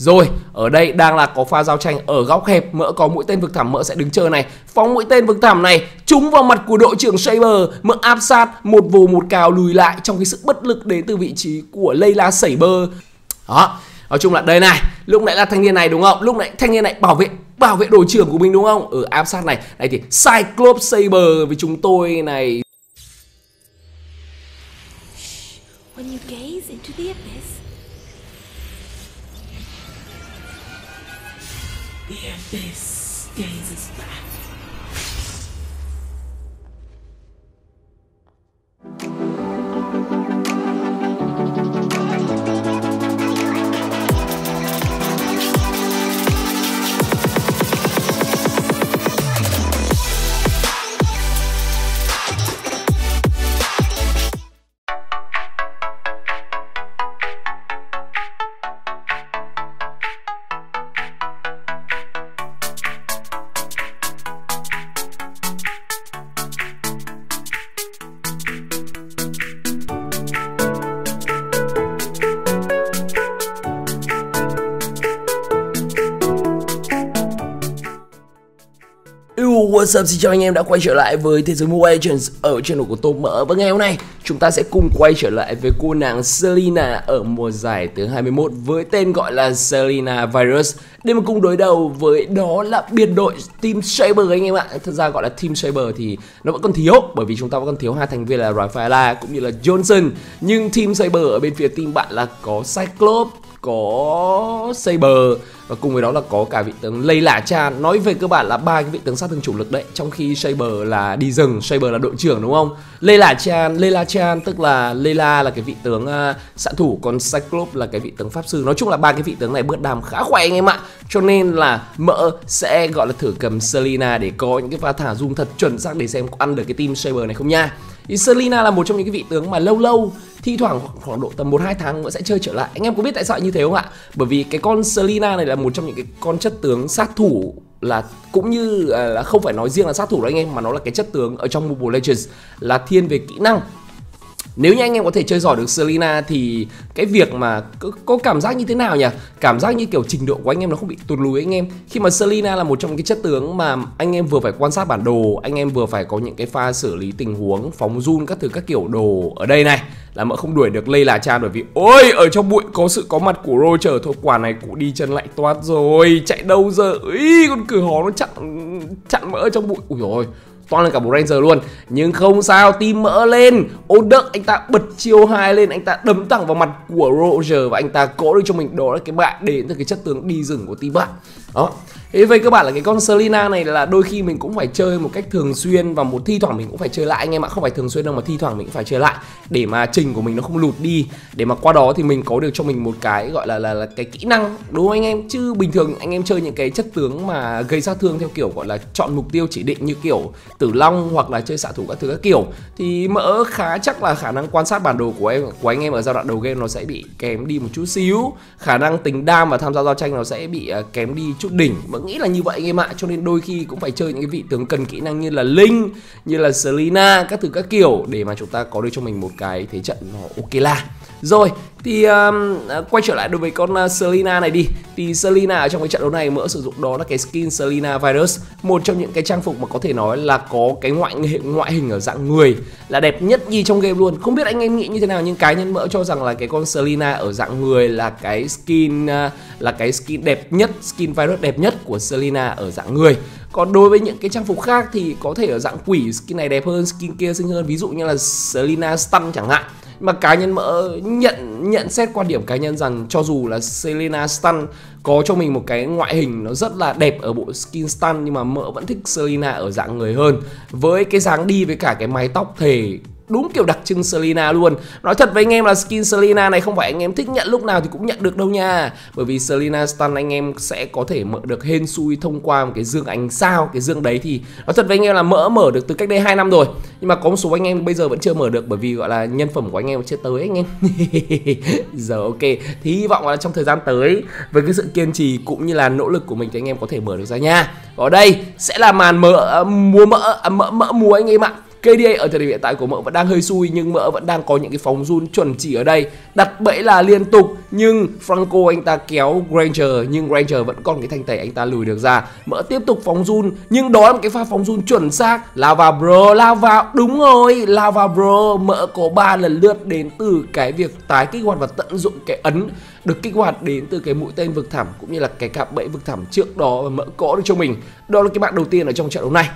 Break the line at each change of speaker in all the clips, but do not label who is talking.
Rồi, ở đây đang là có pha giao tranh ở góc hẹp, mỡ có mũi tên vực thẳm mỡ sẽ đứng chờ này. Phóng mũi tên vực thẳm này trúng vào mặt của đội trưởng Saber, mỡ áp sát một vồ một cào lùi lại trong cái sự bất lực đến từ vị trí của Layla Saber. Đó, nói chung là đây này, lúc nãy là thanh niên này đúng không? Lúc nãy thanh niên này bảo vệ bảo vệ đội trưởng của mình đúng không? Ở áp sát này, này thì Cyclops Saber với chúng tôi này
When you gaze into the abyss,
The abyss gazes back.
What's up, xin chào anh em đã quay trở lại với Thế giới Mobile Legends ở channel của Tô Mỡ. Và ngày hôm nay chúng ta sẽ cùng quay trở lại với cô nàng Selena ở mùa giải thứ 21 với tên gọi là Selena Virus. Để mà cùng đối đầu với đó là biệt đội Team Saber anh em ạ. Thật ra gọi là Team Saber thì nó vẫn còn thiếu bởi vì chúng ta vẫn còn thiếu hai thành viên là Rafaela cũng như là Johnson. Nhưng Team Saber ở bên phía team bạn là có Cyclops có Saber và cùng với đó là có cả vị tướng Lây Lả Chan nói về cơ bản là ba cái vị tướng sát thương chủ lực đấy trong khi Saber là đi rừng Saber là đội trưởng đúng không? Lây Lả Chan Lây La Chan tức là Layla là cái vị tướng à, uh, xạ thủ còn Cyclops là cái vị tướng pháp sư. Nói chung là ba cái vị tướng này bớt đàm khá khỏe anh em ạ. Cho nên là mỡ sẽ gọi là thử cầm Selina để có những cái pha thả zoom thật chuẩn xác để xem có ăn được cái team Saber này không nha. Thì Selina là một trong những cái vị tướng mà lâu lâu thi thoảng khoảng độ tầm 1 2 tháng nữa sẽ chơi trở lại. Anh em có biết tại sao như thế không ạ? Bởi vì cái con selina này là một trong những cái con chất tướng sát thủ là cũng như à, là không phải nói riêng là sát thủ đâu anh em mà nó là cái chất tướng ở trong Mobile Legends là thiên về kỹ năng nếu như anh em có thể chơi giỏi được Selina thì cái việc mà có, có cảm giác như thế nào nhỉ? Cảm giác như kiểu trình độ của anh em nó không bị tụt lùi anh em. Khi mà Selina là một trong những cái chất tướng mà anh em vừa phải quan sát bản đồ, anh em vừa phải có những cái pha xử lý tình huống, phóng run các thứ các kiểu đồ ở đây này là mỡ không đuổi được Lây là cha bởi vì, ôi, ở trong bụi có sự có mặt của Roger, thôi quả này cụ đi chân lại toát rồi, chạy đâu giờ? Ý, con cửa hó nó chặn chặn mỡ trong bụi. Ui rồi toàn lên cả một Ranger luôn. Nhưng không sao team mỡ lên. Ô anh ta bật chiêu hai lên Anh ta đấm thẳng vào mặt của Roger Và anh ta cỗ được cho mình. Đó là cái bạn đến từ cái chất tướng đi rừng của team bạn. Đó. Thế về cơ bản là cái con Selina này là đôi khi mình cũng phải chơi một cách thường xuyên và một thi thoảng mình cũng phải chơi lại. Anh em ạ không phải thường xuyên đâu mà thi thoảng mình cũng phải chơi lại để mà trình của mình nó không lụt đi. Để mà qua đó thì mình có được cho mình một cái gọi là là, là cái kỹ năng đúng không anh em? Chứ bình thường anh em chơi những cái chất tướng mà gây sát thương theo kiểu gọi là chọn mục tiêu chỉ định như kiểu tử long hoặc là chơi xạ thủ các thứ các kiểu thì mỡ khá chắc là khả năng quan sát bản đồ của em của anh em ở giai đoạn đầu game nó sẽ bị kém đi một chút xíu. Khả năng tính đam và tham gia giao tranh nó sẽ bị uh, kém đi chút đỉnh. Mỡ nghĩ là như vậy anh em ạ cho nên đôi khi cũng phải chơi những cái vị tướng cần kỹ năng như là linh như là selina các thứ các kiểu để mà chúng ta có được cho mình một cái thế trận nó ok là rồi thì um, quay trở lại đối với con uh, này đi. Thì Selina ở trong cái trận đấu này mỡ sử dụng đó là cái skin Selina Virus Một trong những cái trang phục mà có thể nói là có cái ngoại ngoại hình ở dạng người Là đẹp nhất gì trong game luôn. Không biết anh em nghĩ như thế nào nhưng cá nhân mỡ cho rằng là cái con Selena ở dạng người là cái skin à, Là cái skin đẹp nhất, skin Virus đẹp nhất của Selena ở dạng người. Còn đối với những cái trang phục khác thì có thể ở dạng quỷ skin này đẹp hơn, skin kia xinh hơn. Ví dụ như là Selena Stun chẳng hạn mà cá nhân mỡ ờ, nhận nhận xét quan điểm cá nhân rằng cho dù là Selena Stan có cho mình một cái ngoại hình nó rất là đẹp ở bộ skin Stan nhưng mà mỡ vẫn thích Selena ở dạng người hơn. Với cái dáng đi với cả cái mái tóc thể đúng kiểu đặc trưng Selena luôn. Nói thật với anh em là skin Selena này không phải anh em thích nhận lúc nào thì cũng nhận được đâu nha. Bởi vì Selena Stun anh em sẽ có thể mở được hên xui thông qua một cái dương ánh sao Cái dương đấy thì nói thật với anh em là mỡ mở được từ cách đây 2 năm rồi. Nhưng mà có một số anh em bây giờ vẫn chưa mở được bởi vì gọi là nhân phẩm của anh em chưa tới anh em. Giờ ok Thì hy vọng là trong thời gian tới với cái sự kiên trì cũng như là nỗ lực của mình thì anh em có thể mở được ra nha. Ở đây sẽ là màn mở ờ, uh, múa mỡ uh, mỡ mỡ mua anh em ạ. KDA ở thời điểm hiện tại của mỡ vẫn đang hơi xui, nhưng mỡ vẫn đang có những cái phóng run chuẩn chỉ ở đây. Đặt bẫy là liên tục, nhưng Franco anh ta kéo Granger, nhưng Granger vẫn còn cái thanh tẩy anh ta lùi được ra. Mỡ tiếp tục phóng run, nhưng đó là một cái pha phóng run chuẩn xác. Lao vào bro lao vào đúng rồi lao vào bro. Mỡ có ba lần lượt đến từ cái việc tái kích hoạt và tận dụng cái ấn được kích hoạt đến từ cái mũi tên vực thẳm, cũng như là cái cạm bẫy vực thẳm trước đó và mỡ có được cho mình. Đó là cái bạn đầu tiên ở trong trận đấu này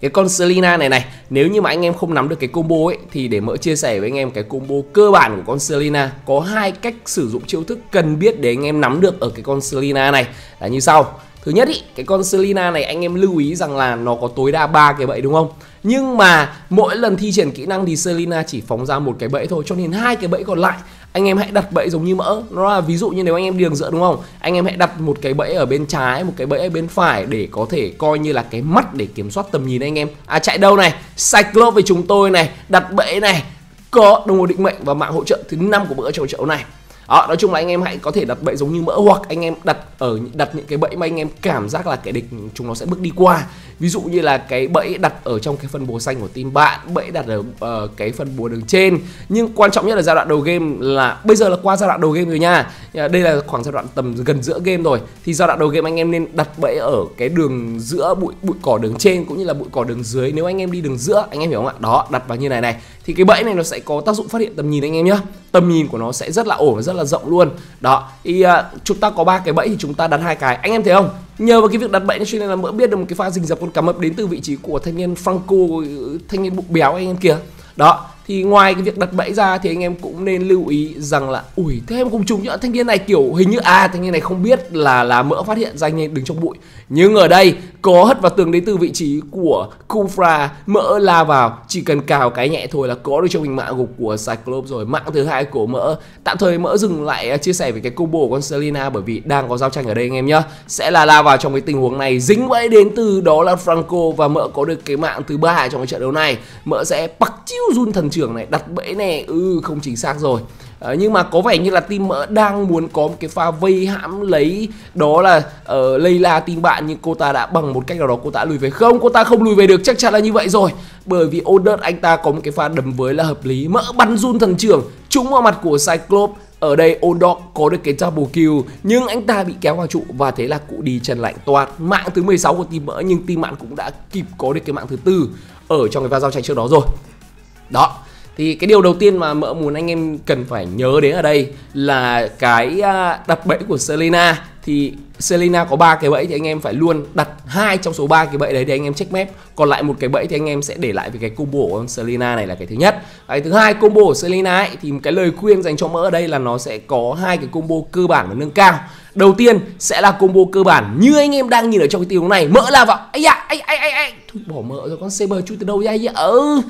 cái con Selina này này, nếu như mà anh em không nắm được cái combo ấy, thì để mỡ chia sẻ với anh em cái combo cơ bản của con Selina, có hai cách sử dụng chiêu thức cần biết để anh em nắm được ở cái con Selina này. Là như sau thứ nhất ý, cái con Selina này anh em lưu ý rằng là nó có tối đa ba cái bẫy đúng không? Nhưng mà mỗi lần thi triển kỹ năng thì Selina chỉ phóng ra một cái bẫy thôi, cho nên hai cái bẫy còn lại, anh em hãy đặt bẫy giống như mỡ. Nó là ví dụ như nếu anh em đi đường giữa đúng không? Anh em hãy đặt một cái bẫy ở bên trái, một cái bẫy ở bên phải để có thể coi như là cái mắt để kiểm soát tầm nhìn anh em. À chạy đâu này? Cyclop với chúng tôi này, đặt bẫy này, có đồng hồ định mệnh và mạng hỗ trợ thứ năm của bữa trong chậu này đó, nói chung là anh em hãy có thể đặt bẫy giống như mỡ hoặc anh em đặt ở đặt những cái bẫy mà anh em cảm giác là kẻ địch chúng nó sẽ bước đi qua. Ví dụ như là cái bẫy đặt ở trong cái phân bố xanh của team bạn bẫy đặt ở uh, cái phân bố đường trên. Nhưng quan trọng nhất là giai đoạn đầu game là bây giờ là qua giai đoạn đầu game rồi nha. Dạ, đây là khoảng giai đoạn tầm gần giữa game rồi. Thì giai đoạn đầu game anh em nên đặt bẫy ở cái đường giữa bụi bụi cỏ đường trên cũng như là bụi cỏ đường dưới. Nếu anh em đi đường giữa anh em hiểu không ạ? Đó đặt vào như này này. Thì cái bẫy này nó sẽ có tác dụng phát hiện tầm nhìn anh em nhá. Tầm nhìn của nó sẽ rất là ổn và rất là rộng luôn. Đó thì uh, chúng ta có ba cái bẫy thì chúng ta đặt hai cái. Anh em thấy không? Nhờ vào cái việc đặt bẫy cho nên là mỡ biết được một cái pha rình rập con cá mập đến từ vị trí của thanh niên Franco thanh niên bụng béo anh em kia. Đó thì ngoài cái việc đặt bẫy ra thì anh em cũng nên lưu ý rằng là, ủi, thế em cùng trùng nhỡ thanh niên này, kiểu hình như à thanh niên này không biết là là mỡ phát hiện ra anh em đứng trong bụi. Nhưng ở đây có hất vào tường đến từ vị trí của Kufra mỡ la vào, chỉ cần cào cái nhẹ thôi là có được cho mình mạng gục của Cyclops rồi. Mạng thứ hai của mỡ, tạm thời mỡ dừng lại à, chia sẻ về cái combo của con Selena bởi vì đang có giao tranh ở đây anh em nhá. Sẽ là la vào trong cái tình huống này, dính bẫy đến từ đó là Franco và mỡ có được cái mạng thứ ba trong cái trận đấu này. Mỡ sẽ bật chiêu run thần trưởng này đặt bẫy này ừ không chính xác rồi. À, nhưng mà có vẻ như là team mỡ đang muốn có một cái pha vây hãm lấy đó là ờ, uh, Layla team bạn nhưng cô ta đã bằng một cách nào đó cô ta lùi về. Không cô ta không lùi về được chắc chắn là như vậy rồi. Bởi vì Odert anh ta có một cái pha đấm với là hợp lý. Mỡ bắn run thần trưởng trúng vào mặt của Cyclops ở đây Odok có được cái double kill nhưng anh ta bị kéo vào trụ và thế là cụ đi chân lạnh toát. Mạng thứ 16 của team mỡ nhưng team bạn cũng đã kịp có được cái mạng thứ tư ở trong cái pha giao tranh trước đó rồi. Đó thì cái điều đầu tiên mà mỡ muốn anh em cần phải nhớ đến ở đây là cái à, đặt bẫy của Selena thì Selena có ba cái bẫy thì anh em phải luôn đặt hai trong số ba cái bẫy đấy để anh em check map. Còn lại một cái bẫy thì anh em sẽ để lại với cái combo của Selena này là cái thứ nhất. Cái thứ hai combo của Selena ấy, thì cái lời khuyên dành cho mỡ ở đây là nó sẽ có hai cái combo cơ bản và nâng cao đầu tiên sẽ là combo cơ bản. Như anh em đang nhìn ở trong cái tình huống này mỡ là vào ấy da ấy ấy ấy ấy thôi bỏ mỡ rồi con saber chui từ đâu ra vậy? Ừ.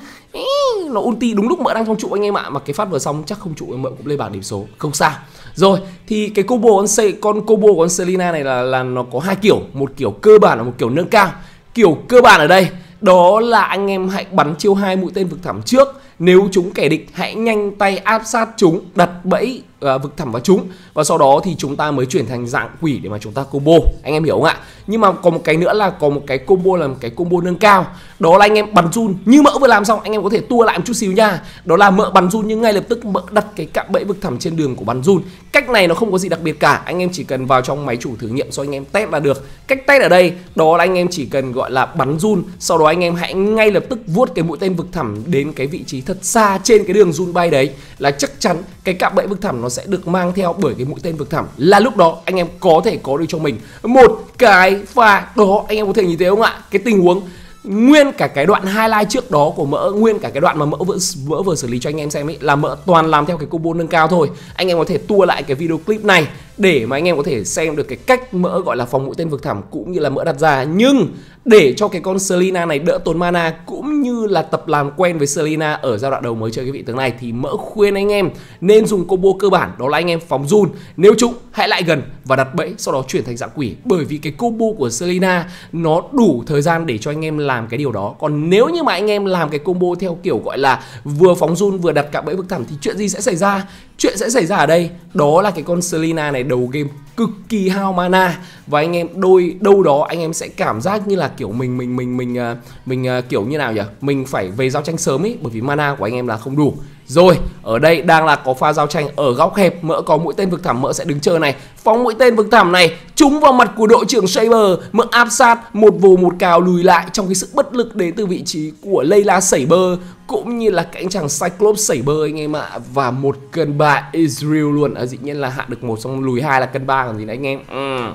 Nó ulti đúng lúc mỡ đang trong trụ anh em ạ. Mà cái phát vừa xong chắc không trụ mỡ cũng lên bảng điểm số. Không sao. Rồi thì cái combo con C, con combo con Selina này là là nó có hai kiểu. Một kiểu cơ bản và một kiểu nâng cao. Kiểu cơ bản ở đây đó là anh em hãy bắn chiêu hai mũi tên vực thẳm trước. Nếu chúng kẻ địch hãy nhanh tay áp sát chúng đặt bẫy uh, vực thẳm vào chúng. Và sau đó thì chúng ta mới chuyển thành dạng quỷ để mà chúng ta combo. Anh em hiểu không ạ? Nhưng mà còn một cái nữa là còn một cái combo là một cái combo nâng cao. Đó là anh em bắn run. Như mỡ vừa làm xong anh em có thể tua lại một chút xíu nha. Đó là mỡ bắn run nhưng ngay lập tức mỡ đặt cái cạm bẫy vực thẳm trên đường của bắn run. Cách này nó không có gì đặc biệt cả. Anh em chỉ cần vào trong máy chủ thử nghiệm cho anh em test là được. Cách test ở đây đó là anh em chỉ cần gọi là bắn run. Sau đó anh em hãy ngay lập tức vuốt cái mũi tên vực thẳm đến cái vị trí thật xa trên cái đường run bay đấy. Là chắc chắn cái cạm bẫy vực thẳm nó sẽ được mang theo bởi cái mũi tên vực thẳm. Là lúc đó anh em có thể có được cho mình một cái pha đó anh em có thể nhìn thấy không ạ? Cái tình huống nguyên cả cái đoạn highlight trước đó của mỡ nguyên cả cái đoạn mà mỡ vừa, mỡ vừa xử lý cho anh em xem ấy là mỡ toàn làm theo cái combo nâng cao thôi. Anh em có thể tua lại cái video clip này để mà anh em có thể xem được cái cách mỡ gọi là phòng mũi tên vực thẳm cũng như là mỡ đặt ra. Nhưng để cho cái con Selina này đỡ tốn mana cũng như là tập làm quen với Selina ở giai đoạn đầu mới chơi cái vị tướng này thì mỡ khuyên anh em nên dùng combo cơ bản, đó là anh em phóng run. Nếu trúng, hãy lại gần và đặt bẫy, sau đó chuyển thành dạng quỷ. Bởi vì cái combo của Selina nó đủ thời gian để cho anh em làm cái điều đó. Còn nếu như mà anh em làm cái combo theo kiểu gọi là vừa phóng run, vừa đặt cả bẫy vực thẳm thì chuyện gì sẽ xảy ra? Chuyện sẽ xảy ra ở đây đó là cái con Selina này đầu game cực kỳ hao mana. Và anh em đôi đâu đó anh em sẽ cảm giác như là kiểu mình mình mình mình ờ, mình, mình kiểu như nào nhỉ? Mình phải về giao tranh sớm ấy bởi vì mana của anh em là không đủ rồi, ở đây đang là có pha giao tranh ở góc hẹp Mỡ có mũi tên vực thẳm Mỡ sẽ đứng chờ này. Phóng mũi tên vực thẳm này Trúng vào mặt của đội trưởng Saber Mỡ áp sát một vù một cào lùi lại Trong cái sự bất lực đến từ vị trí của Layla Saber Cũng như là cánh chàng Cyclops Saber anh em ạ. Và một cân ba Israel luôn. À, Dĩ nhiên là hạ được một xong lùi hai là cân ba còn gì nữa anh em. Ừ.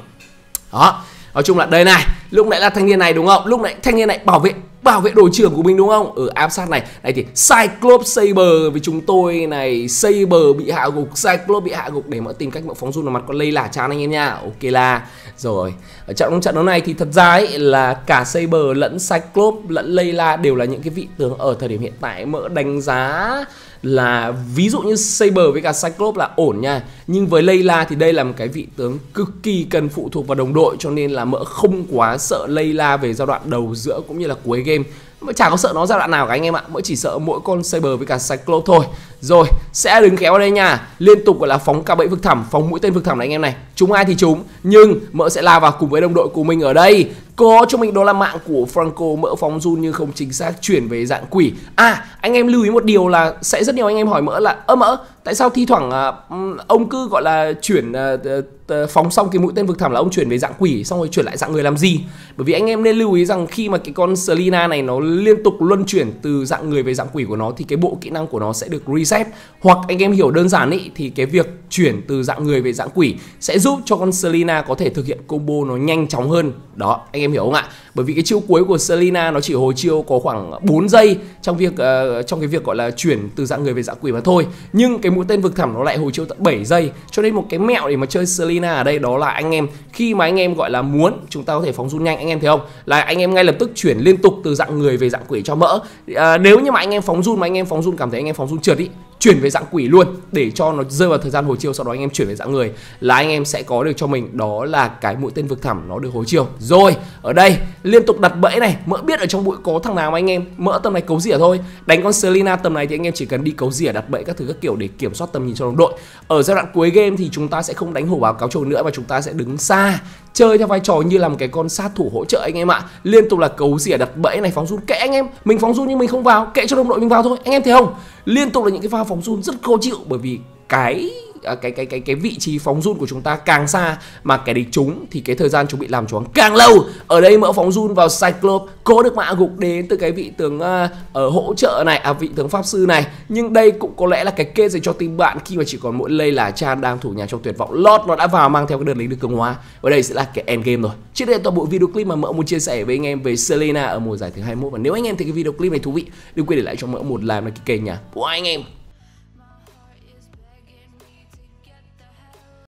Đó. Nói chung là đây này Lúc nãy là thanh niên này đúng không? Lúc nãy thanh niên này bảo vệ bảo vệ đội trưởng của mình đúng không? Ở áp sát này, này thì Cyclops Saber với chúng tôi này, Saber bị hạ gục, Cyclops bị hạ gục để mà tìm cách mà phóng run vào mặt con lây lả chán anh em nha. Ok là rồi. Ở trận trận đấu này thì thật ra ấy là cả Saber lẫn Cyclops lẫn Layla đều là những cái vị tướng ở thời điểm hiện tại mỡ đánh giá là ví dụ như Saber với cả Cyclops là ổn nha. Nhưng với Layla thì đây là một cái vị tướng cực kỳ cần phụ thuộc vào đồng đội, cho nên là mỡ không quá sợ Layla về giai đoạn đầu giữa cũng như là cuối game. Mỡ chả có sợ nó giai đoạn nào cả anh em ạ. Mỡ chỉ sợ mỗi con Saber với cả Cyclops thôi. Rồi sẽ đứng kéo ở đây nha. Liên tục gọi là phóng cả bẫy vực thẳm Phóng mũi tên vực thẳm này anh em này. Chúng ai thì chúng Nhưng mỡ sẽ lao vào cùng với đồng đội của mình ở đây. Có cho mình đó là mạng của Franco mỡ phóng run nhưng không chính xác chuyển về dạng quỷ. À anh em lưu ý một điều là sẽ rất nhiều anh em hỏi mỡ là ơ mỡ tại sao thi thoảng à, ông cứ gọi là chuyển à, phóng xong cái mũi tên vực thẳm là ông chuyển về dạng quỷ xong rồi chuyển lại dạng người làm gì? Bởi vì anh em nên lưu ý rằng khi mà cái con Selina này nó liên tục luân chuyển từ dạng người về dạng quỷ của nó thì cái bộ kỹ năng của nó sẽ được reset hoặc anh em hiểu đơn giản ý, thì cái việc chuyển từ dạng người về dạng quỷ sẽ giúp cho con Selina có thể thực hiện combo nó nhanh chóng hơn. Đó, anh em hiểu không ạ? Bởi vì cái chiêu cuối của Selina nó chỉ hồi chiêu có khoảng 4 giây trong việc uh, trong cái việc gọi là chuyển từ dạng người về dạng quỷ mà thôi. Nhưng cái mũi tên vực thẳm nó lại hồi chiêu tận 7 giây. Cho nên một cái mẹo để mà chơi Selina ở đây đó là anh em khi mà anh em gọi là muốn chúng ta có thể phóng run nhanh anh em thấy không? Là anh em ngay lập tức chuyển liên tục từ dạng người về dạng quỷ cho mỡ. À, nếu như mà anh em phóng run mà anh em phóng run cảm thấy anh em phóng run trượt ý chuyển về dạng quỷ luôn, để cho nó rơi vào thời gian hồi chiêu sau đó anh em chuyển về dạng người, là anh em sẽ có được cho mình, đó là cái mũi tên vực thẳm nó được hồi chiêu rồi, ở đây, liên tục đặt bẫy này, mỡ biết ở trong bụi có thằng nào mà anh em mỡ tầm này cấu rỉa thôi. Đánh con Selina tầm này thì anh em chỉ cần đi cấu rỉa, đặt bẫy các thứ các kiểu để kiểm soát tầm nhìn cho đồng đội. Ở giai đoạn cuối game thì chúng ta sẽ không đánh hổ báo cáo trồn nữa và chúng ta sẽ đứng xa, chơi theo vai trò như là một cái con sát thủ hỗ trợ anh em ạ. Liên tục là cấu rỉa đặt bẫy này, phóng run. Kệ anh em, mình phóng run nhưng mình không vào, kệ cho đồng đội mình vào thôi. Anh em thấy không? Liên tục là những cái pha phóng run rất khó chịu bởi vì cái À, cái cái cái cái vị trí phóng run của chúng ta càng xa mà kẻ địch chúng thì cái thời gian chúng bị làm choáng càng lâu. Ở đây mỡ phóng run vào cyclope có được mã gục đến từ cái vị tướng uh, ở hỗ trợ này à vị tướng pháp sư này. Nhưng đây cũng có lẽ là cái kê dành cho team bạn khi mà chỉ còn mỗi lây là chan đang thủ nhà trong tuyệt vọng. Lót nó đã vào mang theo cái đợt lính được cường hóa. Và đây sẽ là cái end game rồi. Trước đây toàn bộ video clip mà mỡ muốn chia sẻ với anh em về Selena ở mùa giải thứ 21 và nếu anh em thấy cái video clip này thú vị đừng quên để lại cho mỡ một like đăng ký kênh nhà của anh em.